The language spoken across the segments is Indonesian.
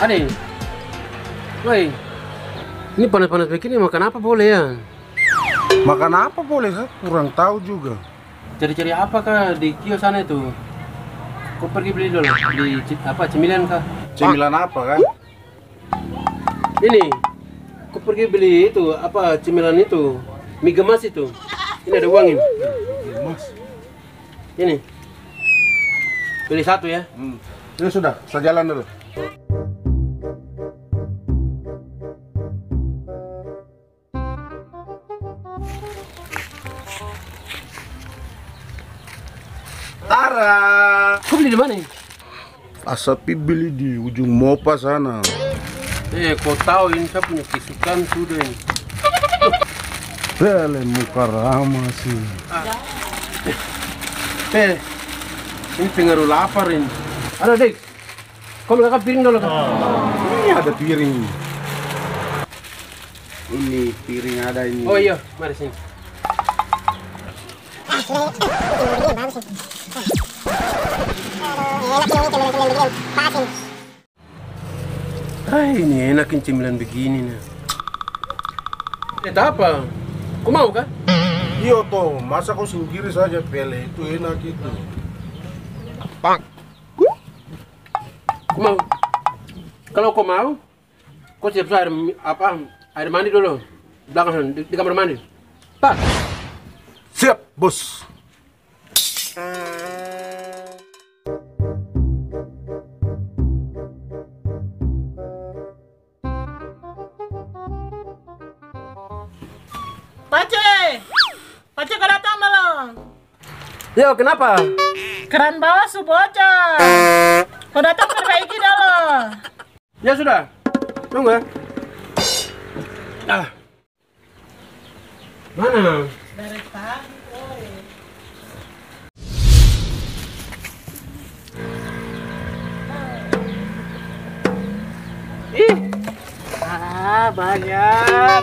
Ade, woi, ini panas-panas begini makan apa boleh ya? Makan apa boleh? Saya kurang tahu juga. Cari-cari apa kah di kios sana itu? Kau pergi beli dulu di apa cemilan kah? Cemilan apa kan? Ini, kau pergi beli itu apa cemilan itu? Mie gemas itu. Ini ada uang ini. Mas. Ini. Beli satu ya. Hmm. Ini sudah, saya jalan dulu. Tara. Kau beli di mana? ini? Asapi beli di ujung Mopa sana. Eh, kau tahu ini saya punya kesukaan sudah ini. Bele muka ramah sih. Eh, ini pengaruh lapar ini. Ada dek, kau makan piring dulu kan? Ini ada piring. Ini piring ada ini. Oh iya, mari sini. Ah, ini enak ini cemilan begini nih. Eh, apa? Kau mau kan? Iya toh, masa kau sendiri saja pele itu enak itu. Kau mau? Kalau kau mau, kau siap air apa? Air mandi dulu. Belakang sana, di, di kamar mandi. Pak, bos. Pace! Pace kau datang belum? yo kenapa? Keran bawah su bocor. Kau datang perbaiki dulu. Ya sudah, tunggu ya. Ah. Mana? Dari tadi. Banyak.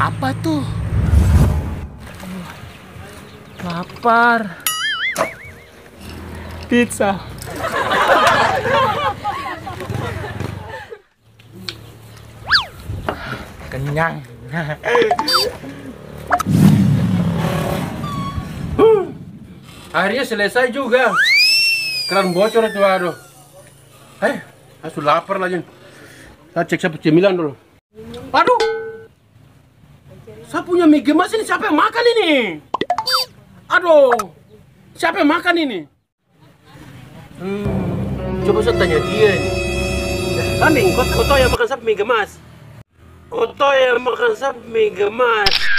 Apa tuh? Lapar. Pizza. Kenyang. Akhirnya selesai juga. Keran bocor itu aduh. Eh, aku lapar lagi. Saya cek siapa cemilan dulu. Aduh. Saya punya mie gemas ini siapa yang makan ini? Aduh. Siapa yang makan ini? Hmm, coba saya tanya dia ini. Kambing, kau, kau tahu yang makan siapa mie gemas? Kau tahu yang makan siapa mie gemas?